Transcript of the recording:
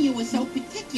you were so particular?